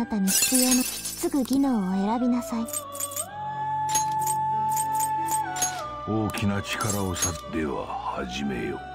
なたに必要なすぐ技能を選びなさい。大きな力をさでは始めよう。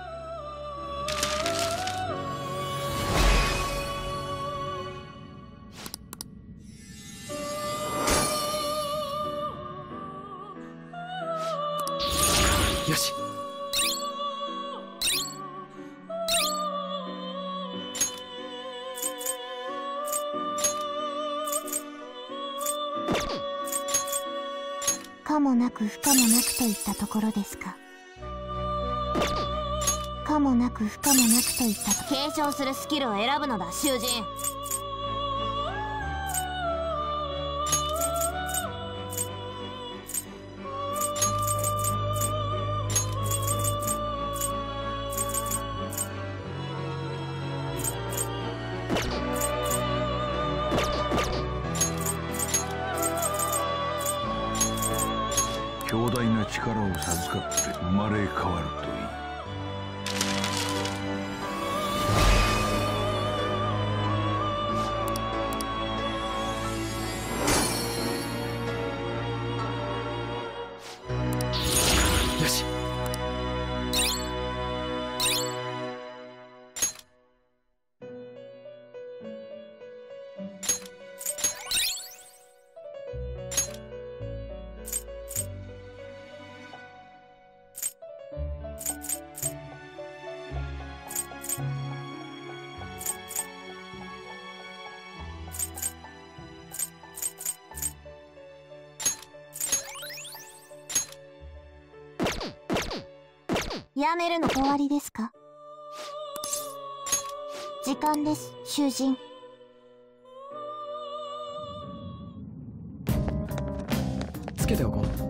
可もなくといったと。継承するスキルを選ぶのだ囚人。やめるの終わりですか？時間です囚人。つけておこう。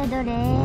れどれ。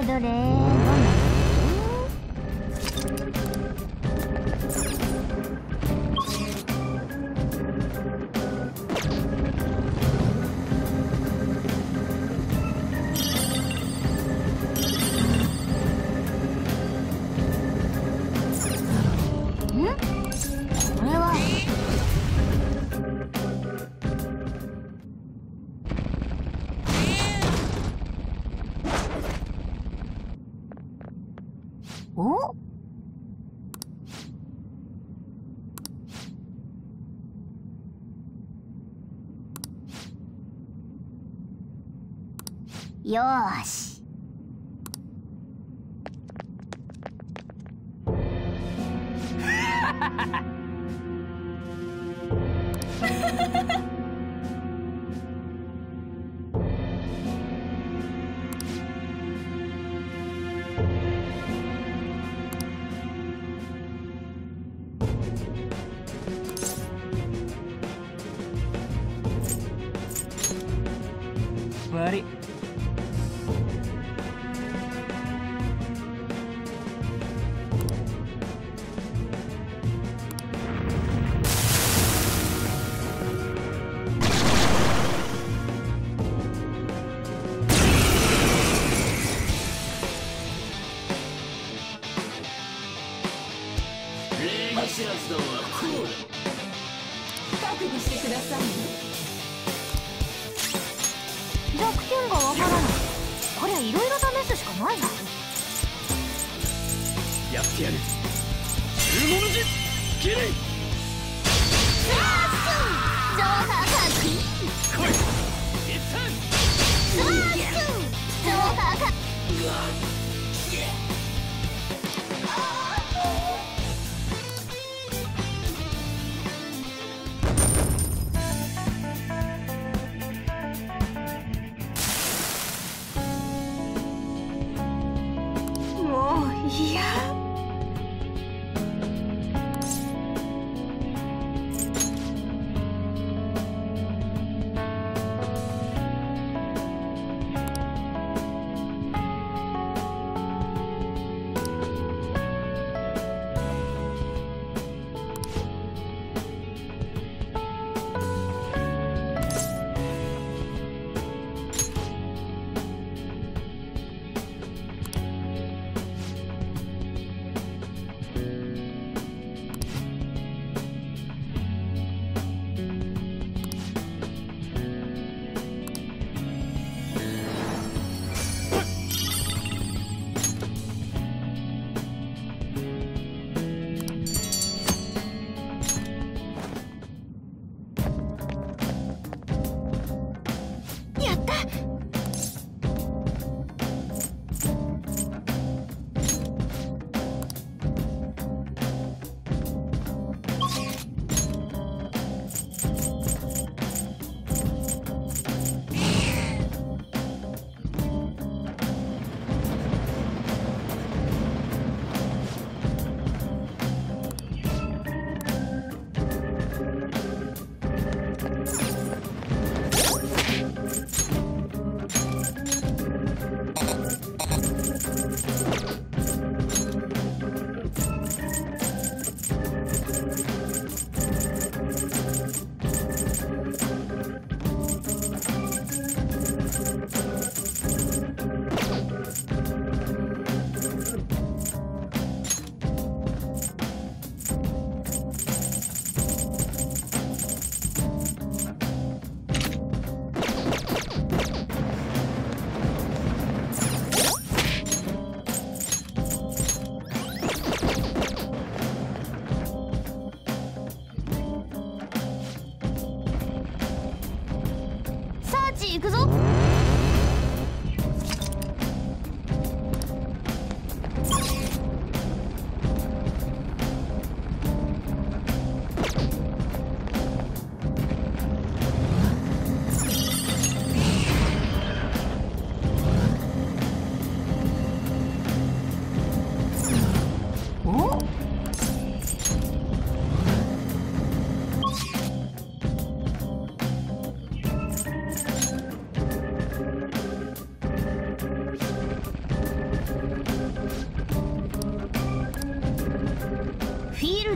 れどれ。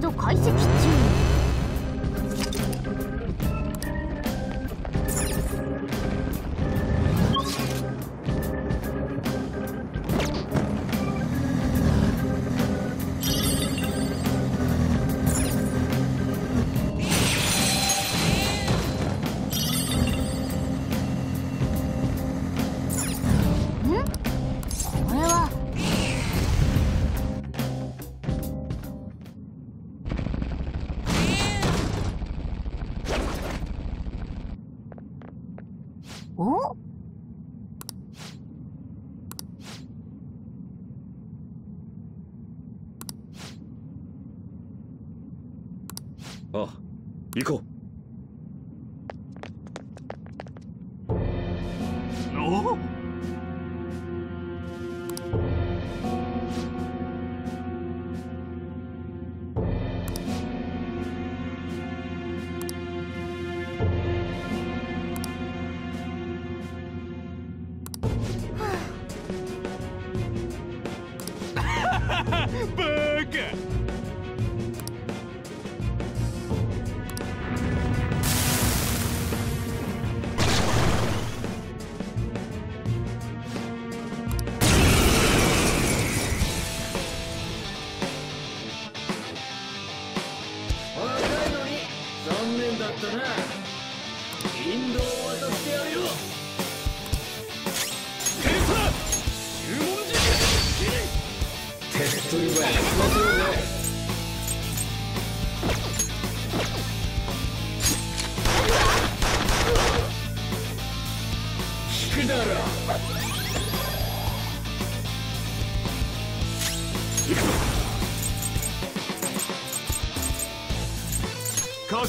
度解析中。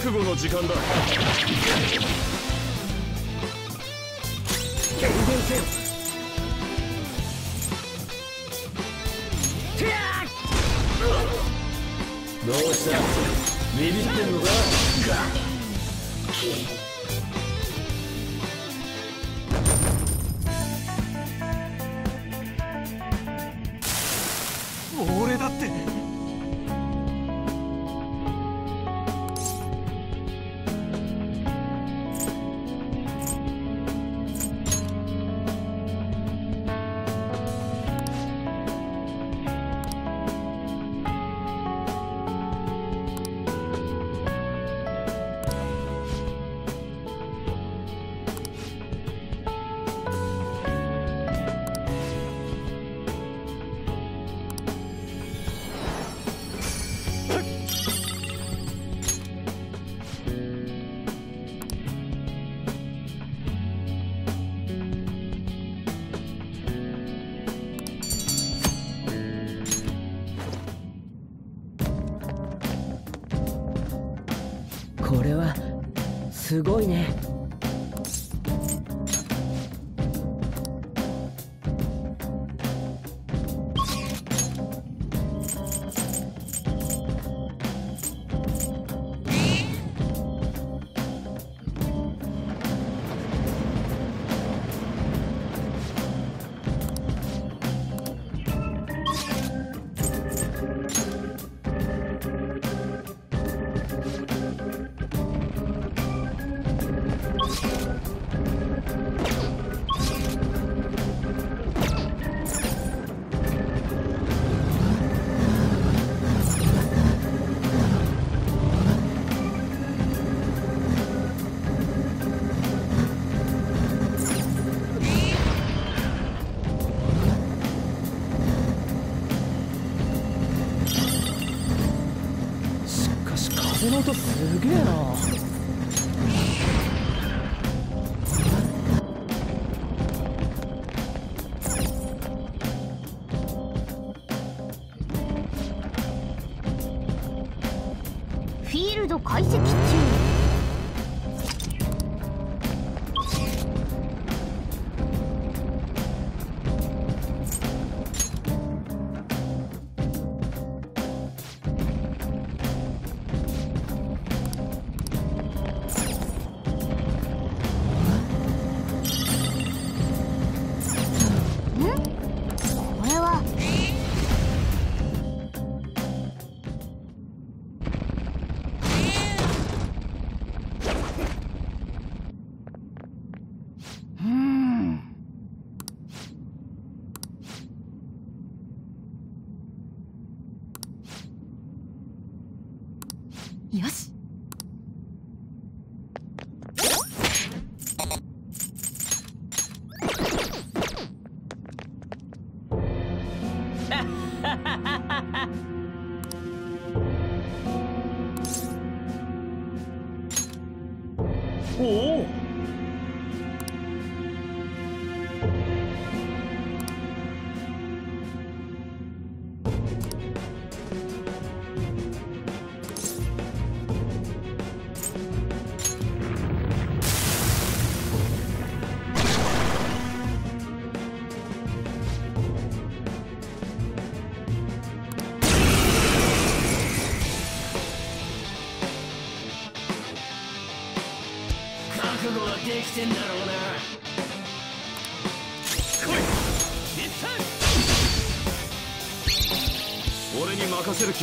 覚悟の時間だ。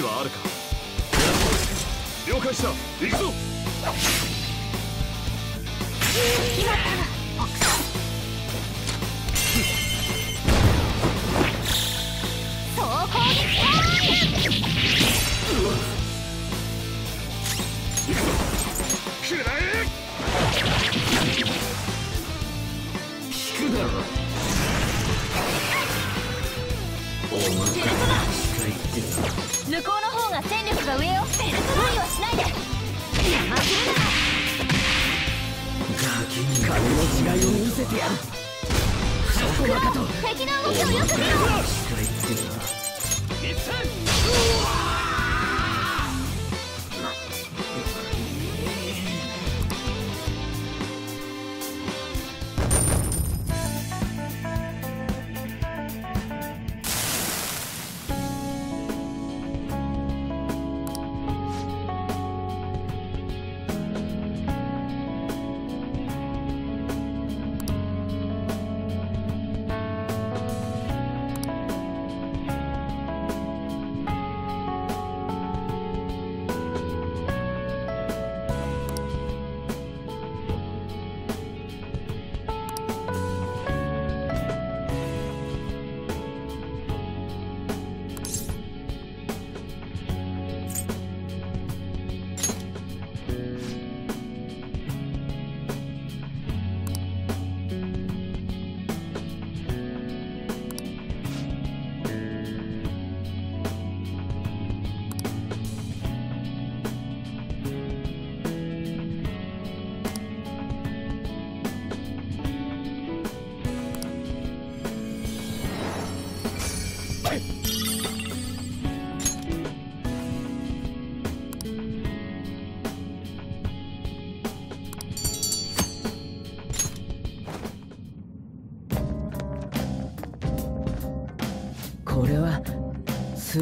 はあるか。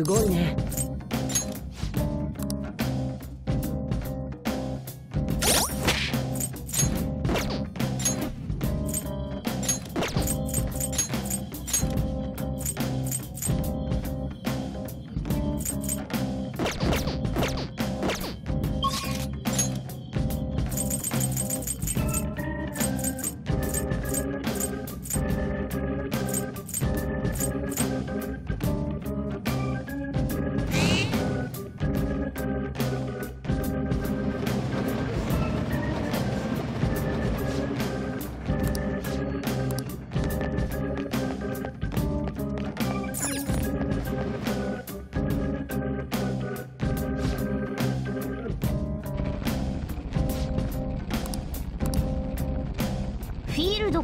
すごいね。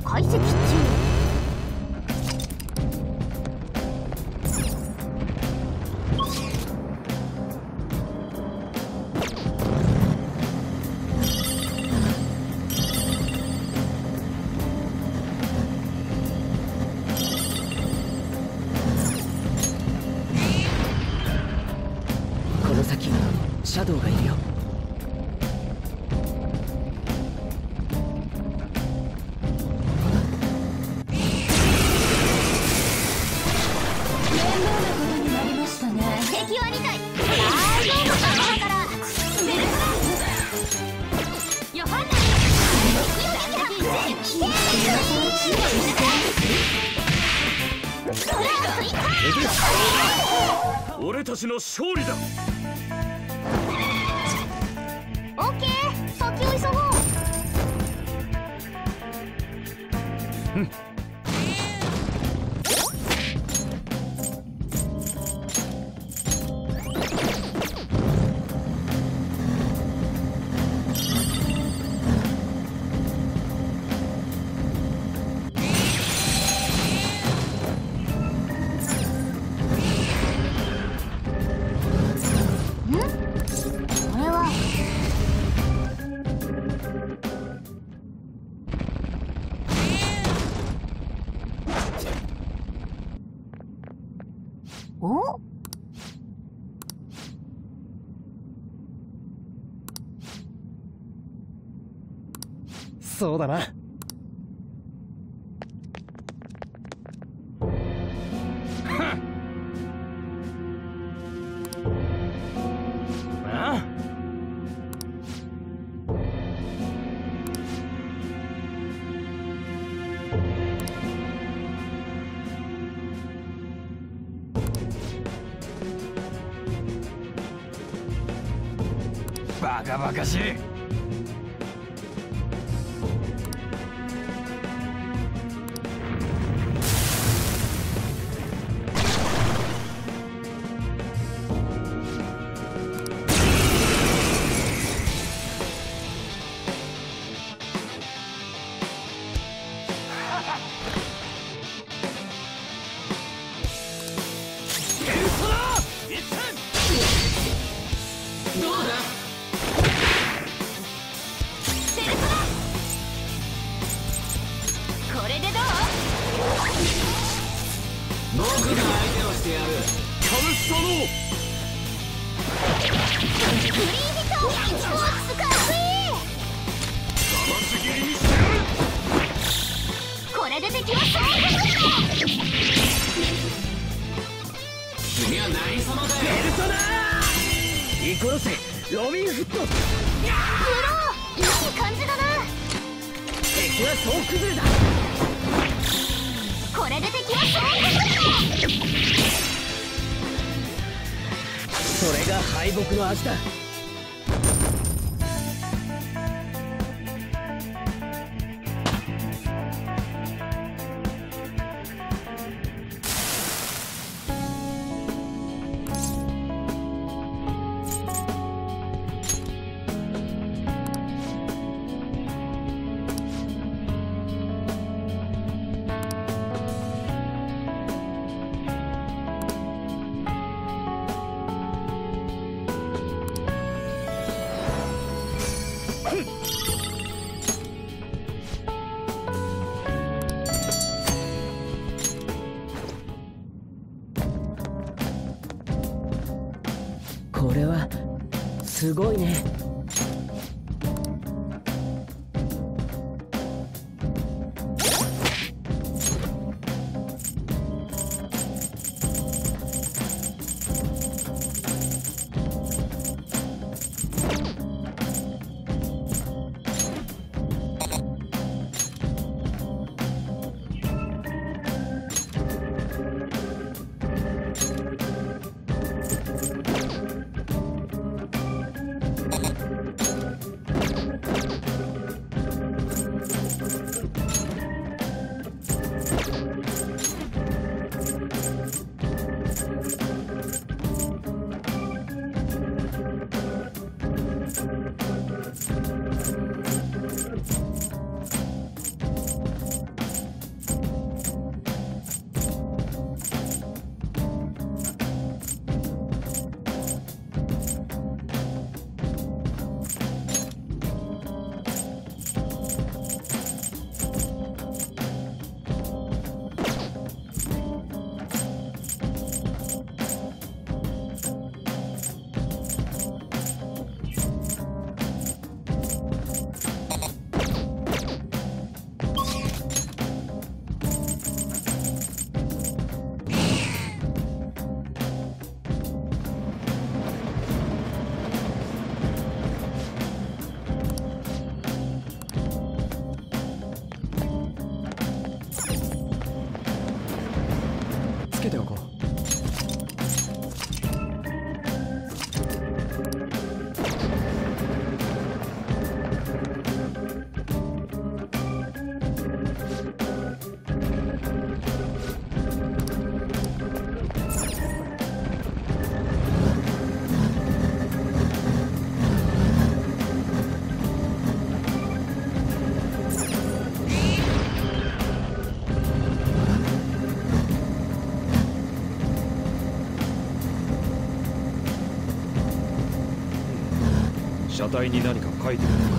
解析。私の勝利だ。そうだな。敵は総崩れだ。これで敵は総崩れそれが敗北の味だ。ごいね。車体に何か書いてある。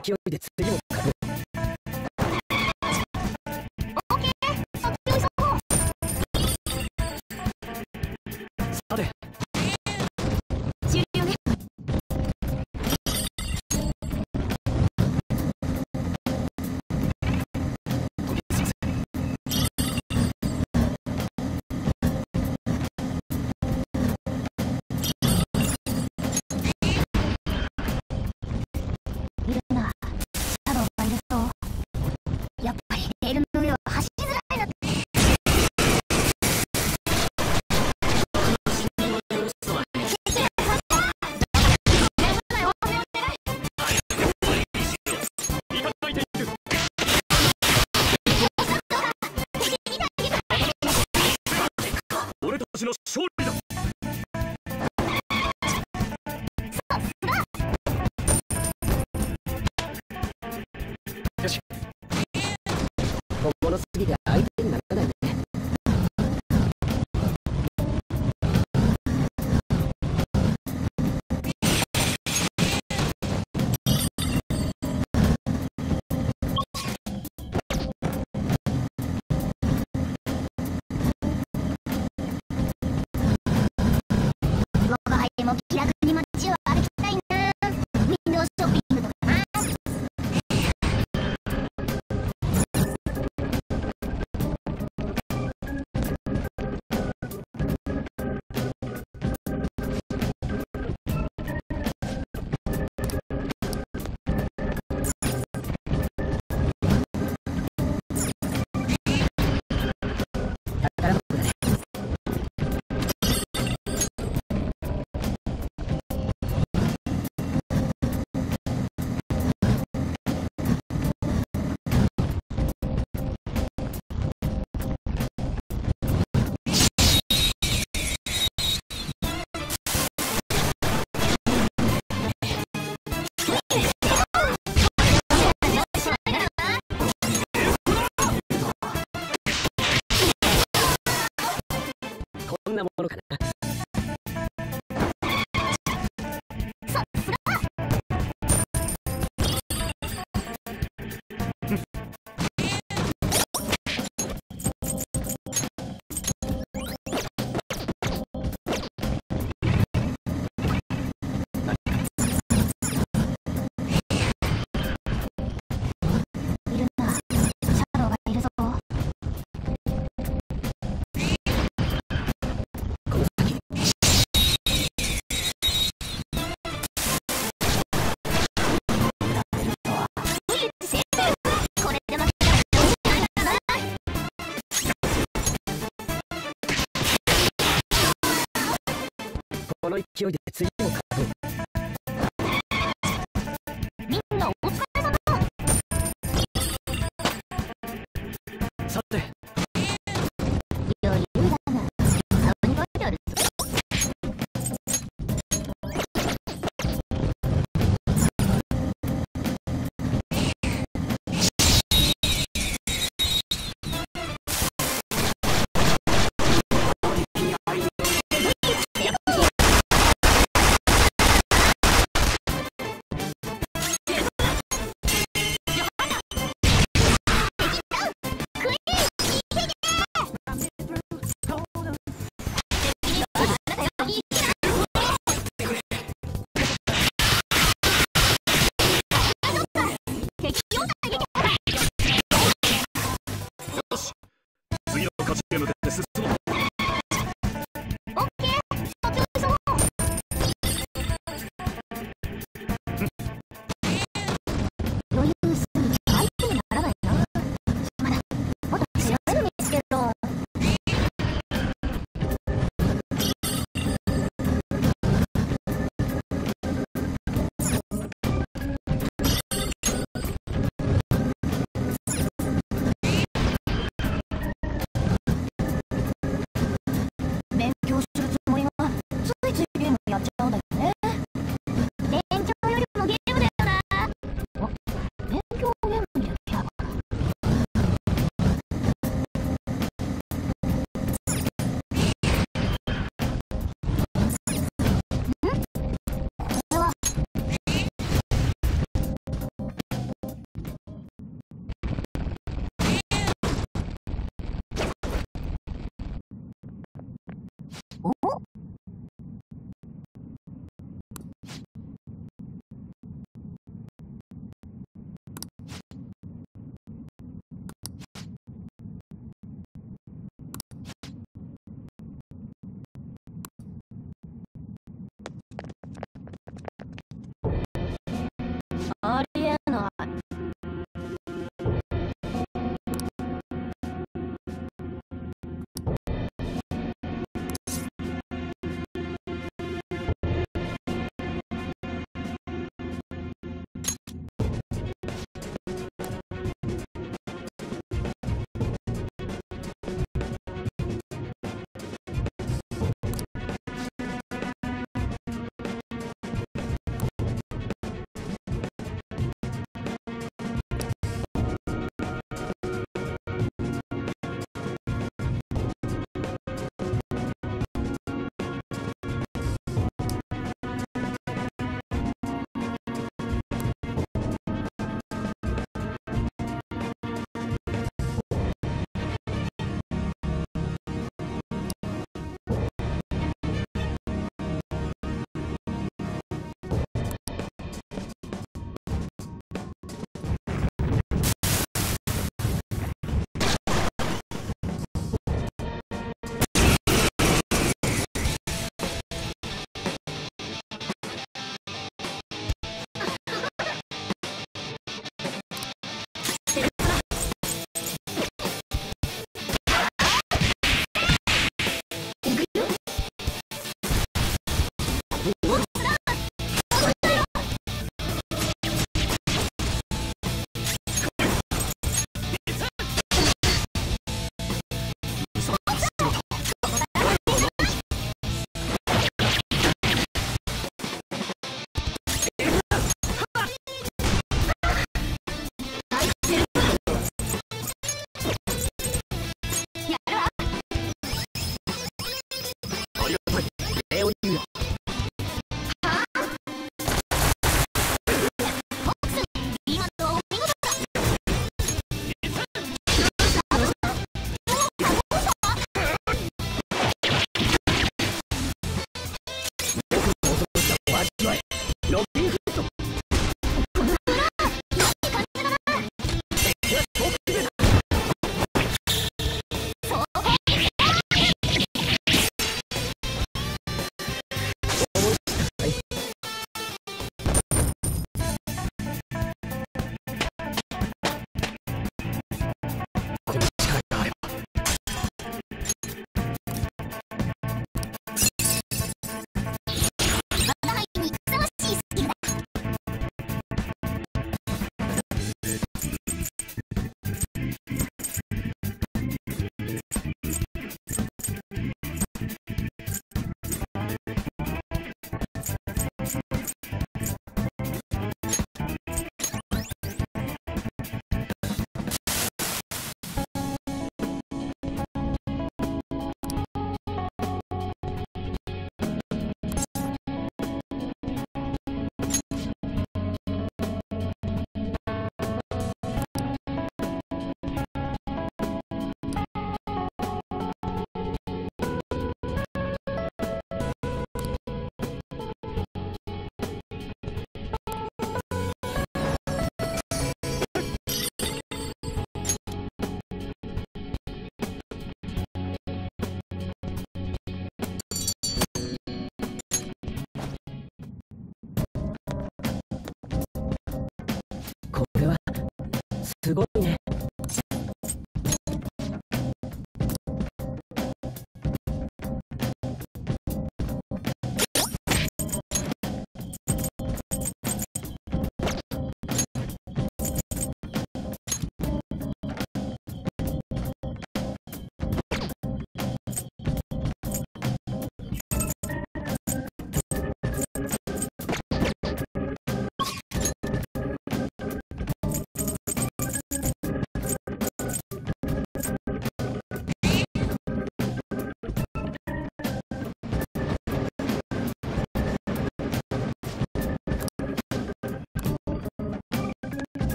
勢いで次もちの勝利だ。よしすぎも気楽なものかな。この勢いで次も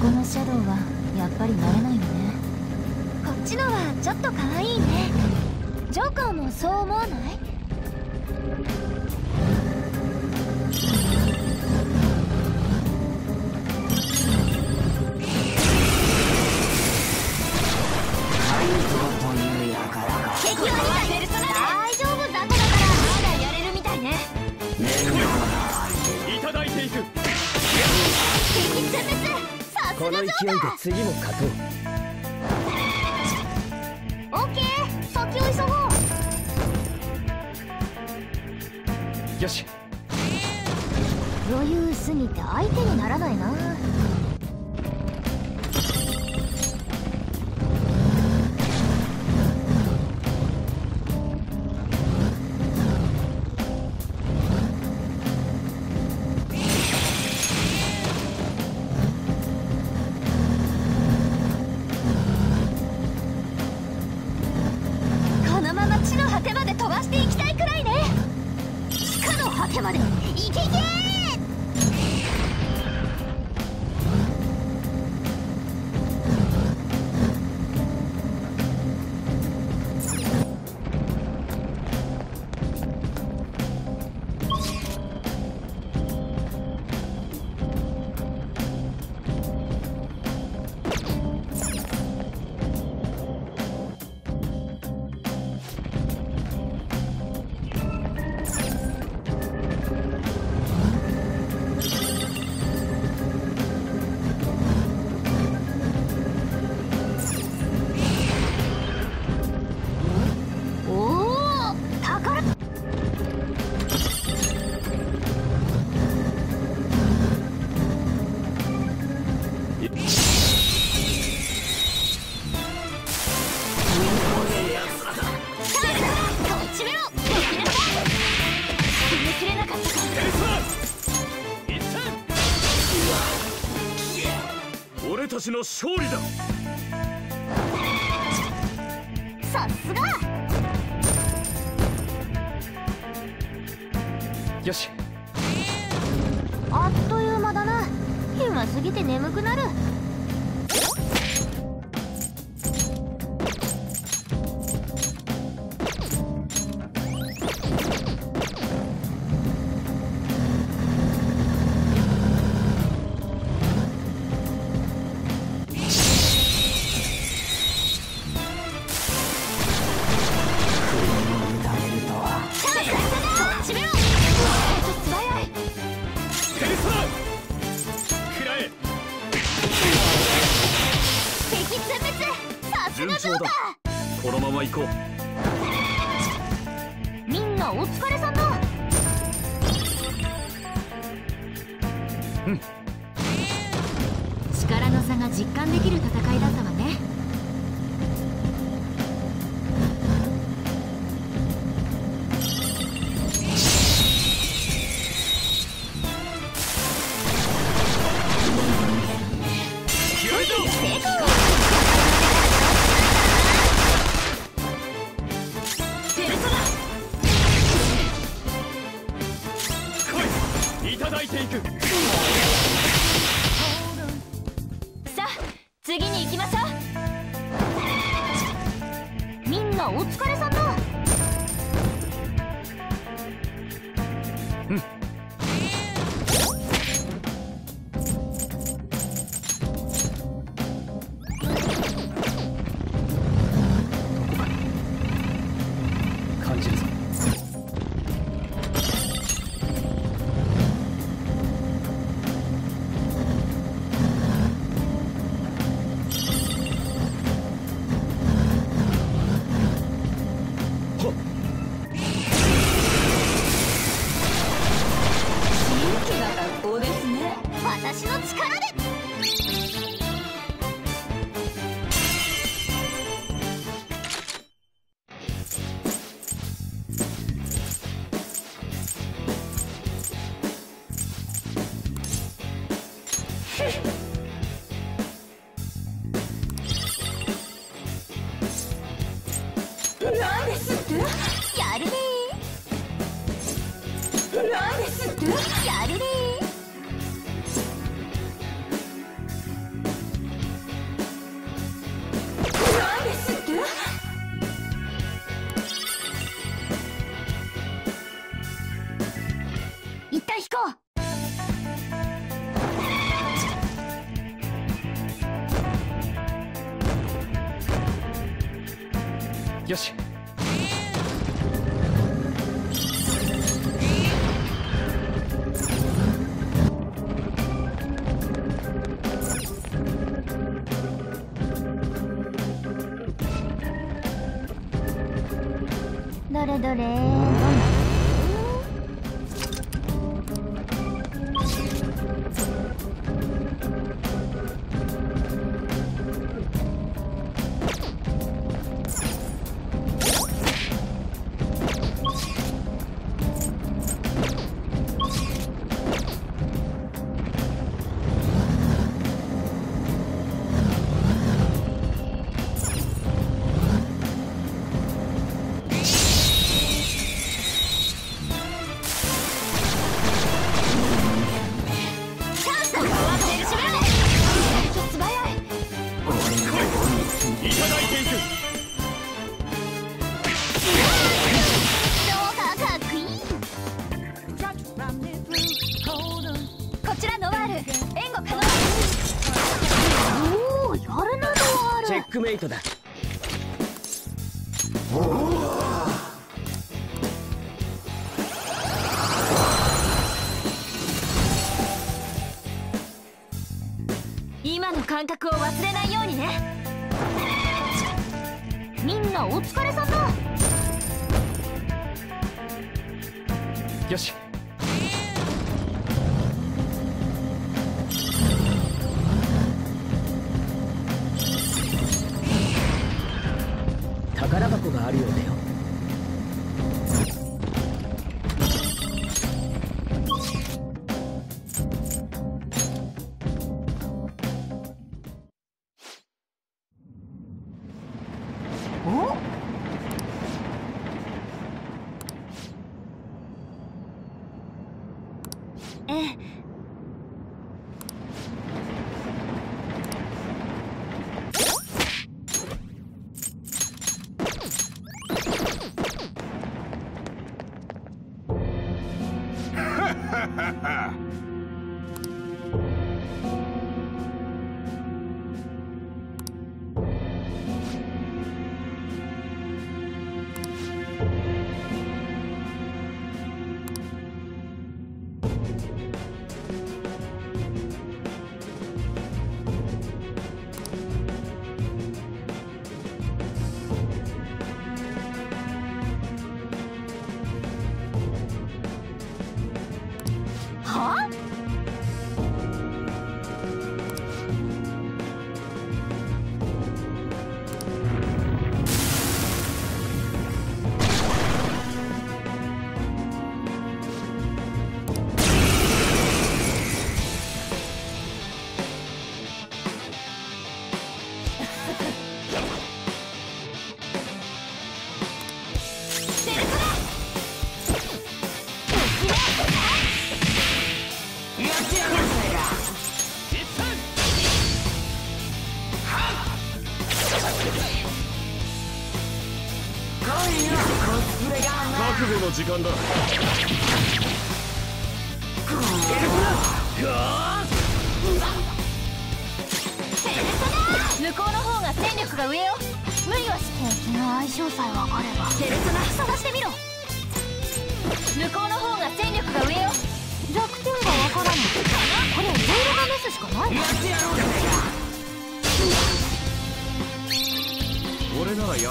このシャドウはやっぱり慣れないわね。こっちのはちょっと可愛いね。ジョーカーもそう思わない？敵はこの勢いで次も勝とう。オッケー。先を急ごう。よし。余裕すぎて相手にならないな。の勝利だ。ただいていく。れどれ？ええ。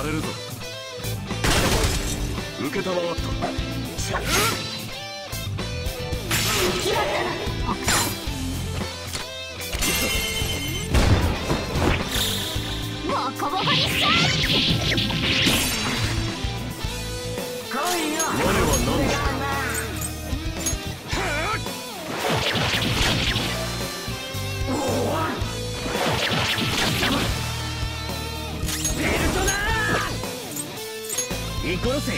れるぞ。受けたまわった。決まったなボコボコにしちゃ我は何だイコロセロ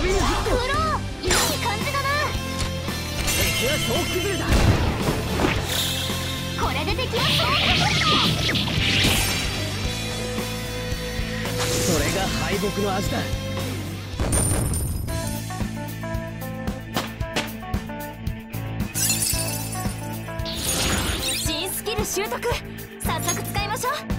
ビンフットフローいい感じだな敵は総崩れだこれで敵はそうそれが敗北の味だ新スキル習得。早速使いましょう。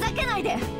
ふざけないで。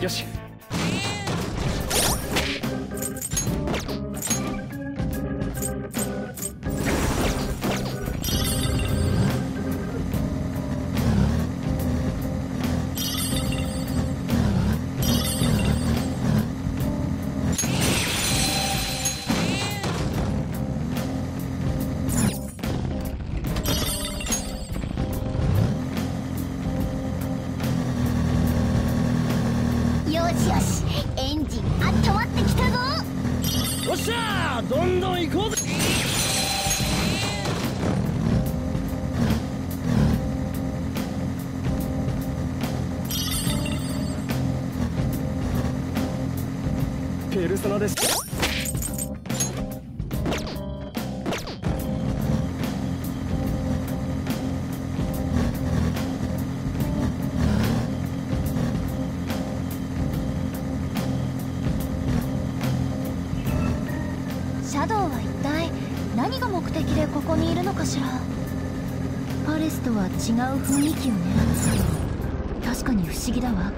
よし不思議だわ。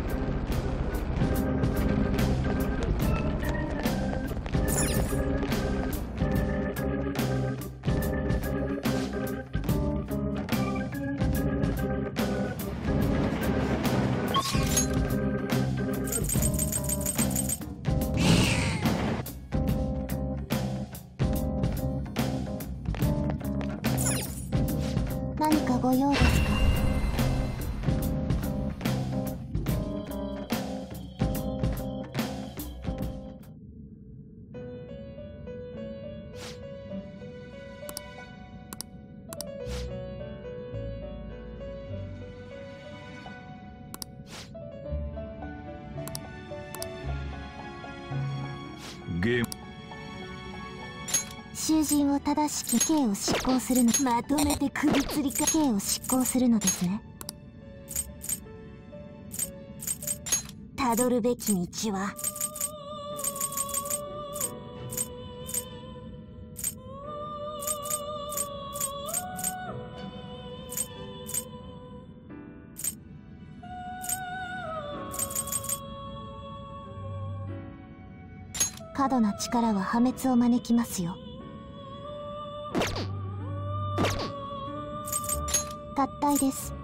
正しき刑を執行するのまとめて首吊りか刑を執行するのですね。たどるべき道は過度な力は破滅を招きますよ。合体です。